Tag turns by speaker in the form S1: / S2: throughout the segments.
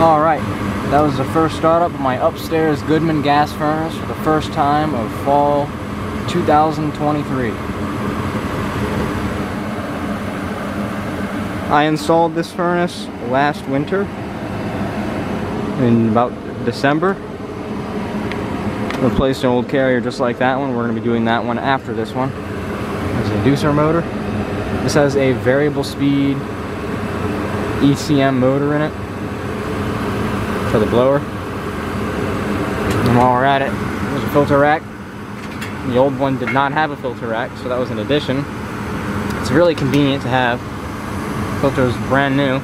S1: All right that was the first startup of my upstairs Goodman gas furnace for the first time of fall 2023. I installed this furnace last winter in about December. Replaced an old carrier just like that one. We're going to be doing that one after this one. There's a inducer motor. This has a variable speed ECM motor in it for the blower. And while we're at it, there's a filter rack. The old one did not have a filter rack, so that was an addition. It's really convenient to have. Filter's brand new.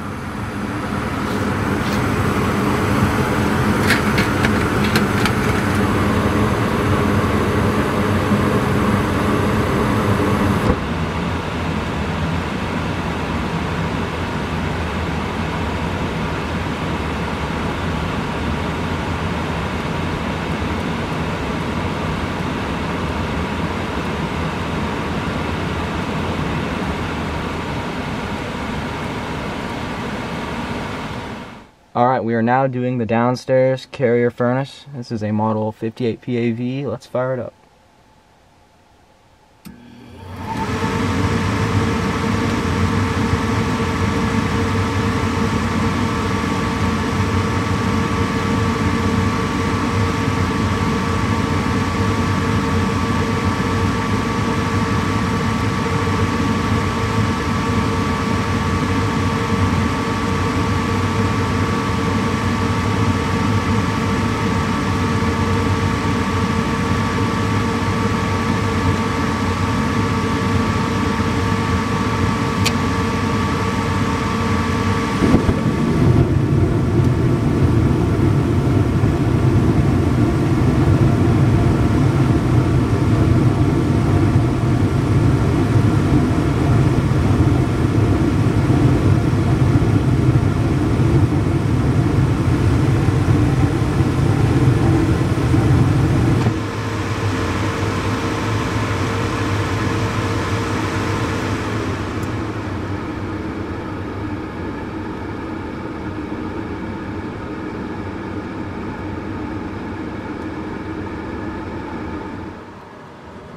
S1: Alright, we are now doing the downstairs carrier furnace. This is a model 58 PAV. Let's fire it up.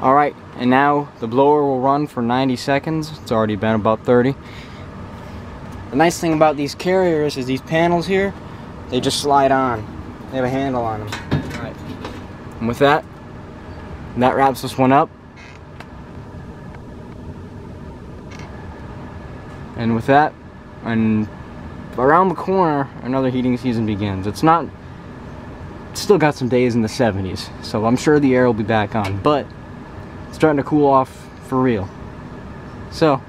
S1: Alright, and now the blower will run for 90 seconds. It's already been about 30. The nice thing about these carriers is these panels here, they just slide on. They have a handle on them. Alright. And with that, that wraps this one up. And with that, and around the corner, another heating season begins. It's not, it's still got some days in the 70s, so I'm sure the air will be back on, but starting to cool off for real. So,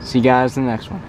S1: see you guys in the next one.